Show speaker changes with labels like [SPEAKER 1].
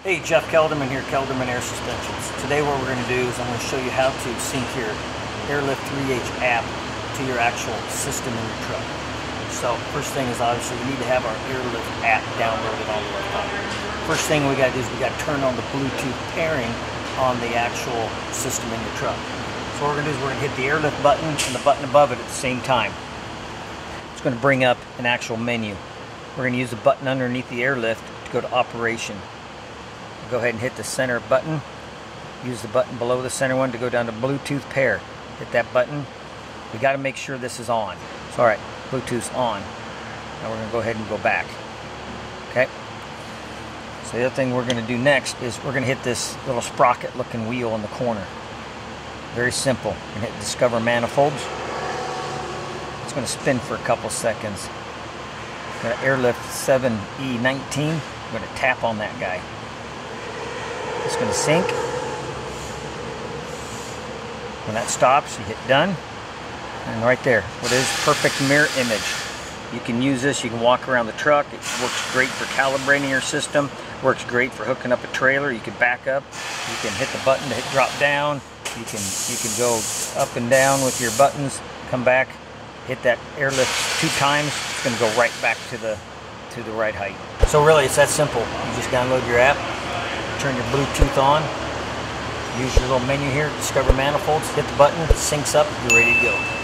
[SPEAKER 1] Hey, Jeff Kelderman here, Kelderman Air Suspensions. Today what we're going to do is I'm going to show you how to sync your Air Lift 3H app to your actual system in your truck. So first thing is obviously we need to have our Air Lift app downloaded on the phone. First thing we got to do is we got to turn on the Bluetooth pairing on the actual system in your truck. So what we're going to do is we're going to hit the Airlift button and the button above it at the same time. It's going to bring up an actual menu. We're going to use the button underneath the Airlift to go to Operation go ahead and hit the center button. Use the button below the center one to go down to Bluetooth pair. Hit that button. We got to make sure this is on. So, all right, Bluetooth's on. Now we're going to go ahead and go back. Okay. So the other thing we're going to do next is we're going to hit this little sprocket looking wheel in the corner. Very simple. And hit discover manifolds. It's going to spin for a couple seconds. Got Airlift 7E19. I'm going to tap on that guy. It's going to sync. When that stops, you hit done. And right there, what is perfect mirror image. You can use this, you can walk around the truck. It works great for calibrating your system. Works great for hooking up a trailer. You can back up. You can hit the button to hit drop down. You can you can go up and down with your buttons. Come back, hit that airlift two times. It's to go right back to the to the right height. So really, it's that simple. You just download your app, turn your Bluetooth on, use your little menu here, discover manifolds, hit the button, syncs up, you're ready to go.